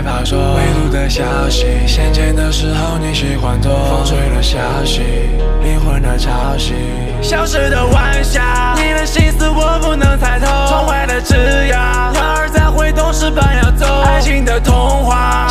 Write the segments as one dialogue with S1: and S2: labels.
S1: 害怕说未读的消息，想见的时候你喜欢躲，风吹了消息，灵魂的潮汐，
S2: 消失的晚霞，你的心思我不能猜透，窗外的枝桠，花儿在挥动，石板要走，爱情的童话。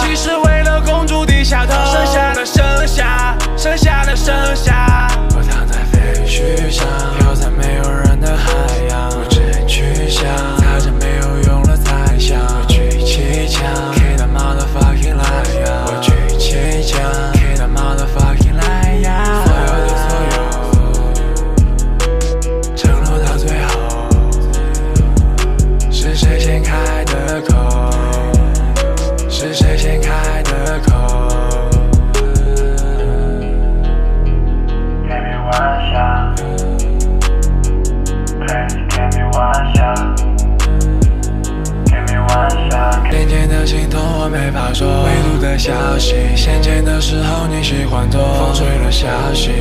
S1: 相见的时候你喜欢躲，风吹了消息，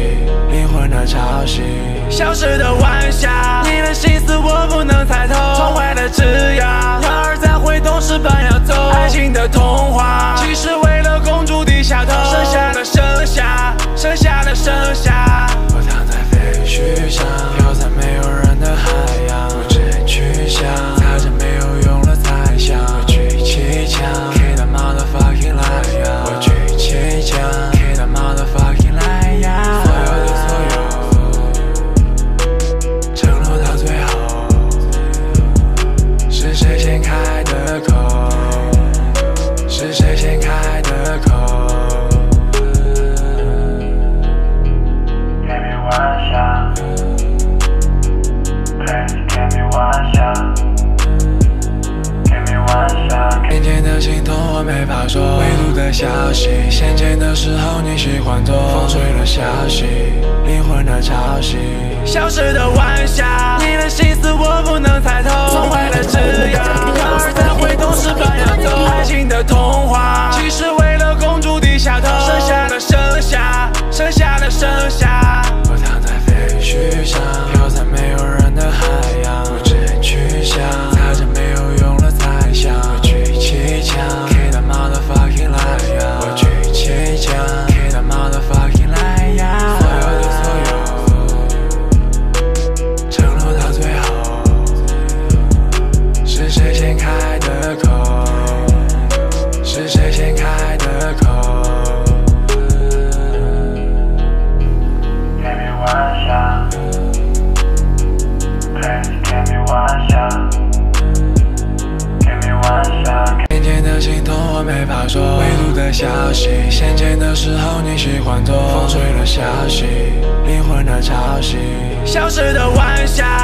S1: 灵魂的潮汐，
S2: 消失的晚霞，你的心思我不能猜透，窗外的枝桠，鸟儿在挥动翅膀要走，爱情的童话。
S1: 说唯独的消息，闲见的时候你喜欢多风吹了消息，灵魂的潮汐
S2: 消失的。
S1: 消息，闲闲的时候你喜欢多风吹了消息，灵魂的潮汐，
S2: 消失的晚霞。